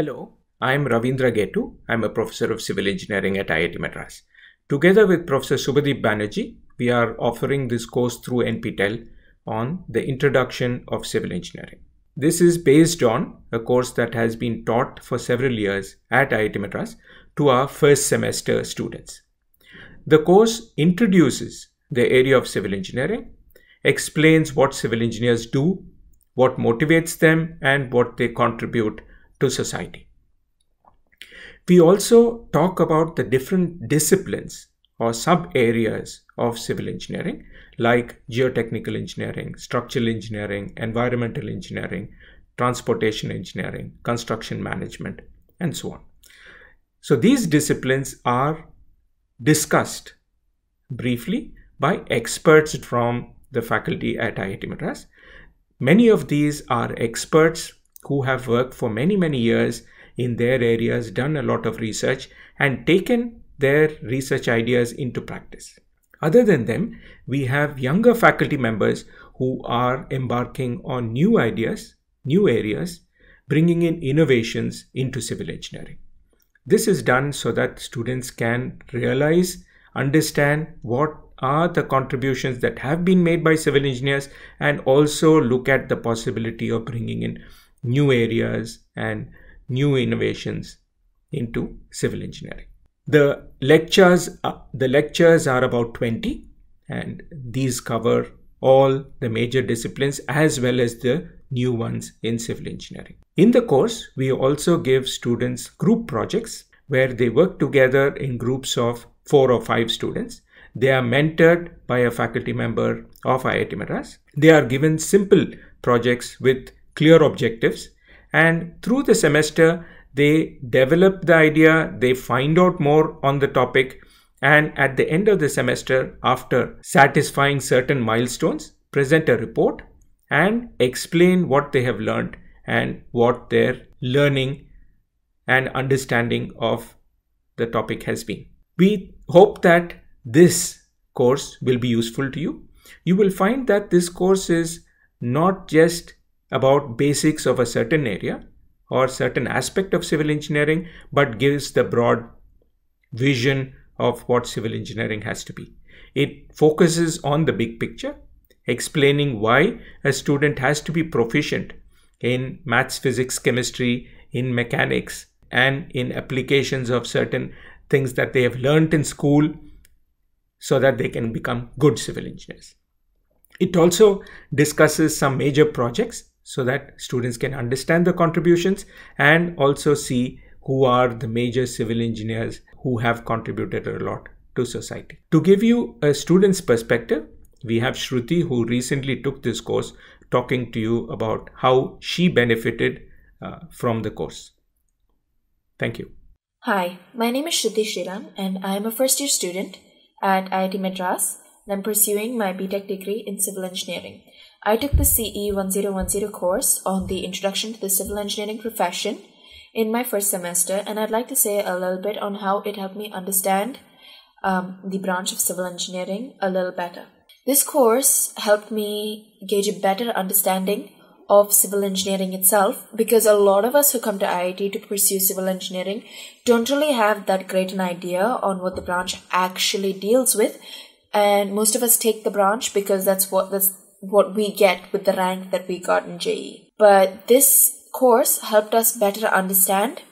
Hello, I am Ravindra Gettu. I am a professor of civil engineering at IIT Madras. Together with Professor Subhadeep Banerjee, we are offering this course through NPTEL on the introduction of civil engineering. This is based on a course that has been taught for several years at IIT Madras to our first semester students. The course introduces the area of civil engineering, explains what civil engineers do, what motivates them, and what they contribute to society. We also talk about the different disciplines or sub areas of civil engineering like geotechnical engineering, structural engineering, environmental engineering, transportation engineering, construction management, and so on. So these disciplines are discussed briefly by experts from the faculty at IIT Madras. Many of these are experts who have worked for many, many years in their areas, done a lot of research, and taken their research ideas into practice. Other than them, we have younger faculty members who are embarking on new ideas, new areas, bringing in innovations into civil engineering. This is done so that students can realize, understand what are the contributions that have been made by civil engineers and also look at the possibility of bringing in new areas and new innovations into civil engineering. The lectures, uh, the lectures are about 20 and these cover all the major disciplines as well as the new ones in civil engineering. In the course, we also give students group projects where they work together in groups of four or five students. They are mentored by a faculty member of IIT Madras. They are given simple projects with clear objectives and through the semester they develop the idea they find out more on the topic and at the end of the semester after satisfying certain milestones present a report and explain what they have learned and what their learning and understanding of the topic has been. We hope that this course will be useful to you. You will find that this course is not just about basics of a certain area or certain aspect of civil engineering, but gives the broad vision of what civil engineering has to be. It focuses on the big picture, explaining why a student has to be proficient in maths, physics, chemistry, in mechanics, and in applications of certain things that they have learned in school so that they can become good civil engineers. It also discusses some major projects so that students can understand the contributions and also see who are the major civil engineers who have contributed a lot to society. To give you a student's perspective, we have Shruti who recently took this course talking to you about how she benefited uh, from the course. Thank you. Hi, my name is Shruti Sriram and I am a first year student at IIT Madras I'm pursuing my BTech degree in civil engineering. I took the CE 1010 course on the Introduction to the Civil Engineering Profession in my first semester, and I'd like to say a little bit on how it helped me understand um, the branch of civil engineering a little better. This course helped me gauge a better understanding of civil engineering itself because a lot of us who come to IIT to pursue civil engineering don't really have that great an idea on what the branch actually deals with and most of us take the branch because that's what that's what we get with the rank that we got in JEE. But this course helped us better understand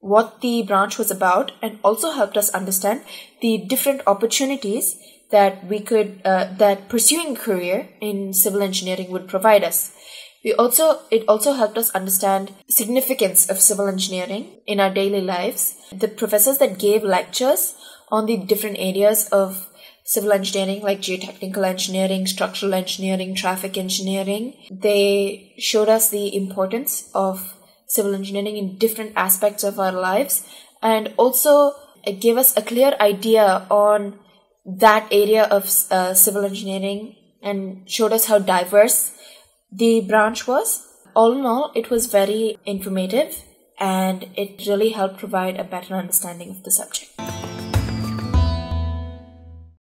what the branch was about and also helped us understand the different opportunities that we could uh, that pursuing a career in civil engineering would provide us we also it also helped us understand significance of civil engineering in our daily lives the professors that gave lectures on the different areas of civil engineering like geotechnical engineering, structural engineering, traffic engineering. They showed us the importance of civil engineering in different aspects of our lives and also gave us a clear idea on that area of uh, civil engineering and showed us how diverse the branch was. All in all, it was very informative and it really helped provide a better understanding of the subject.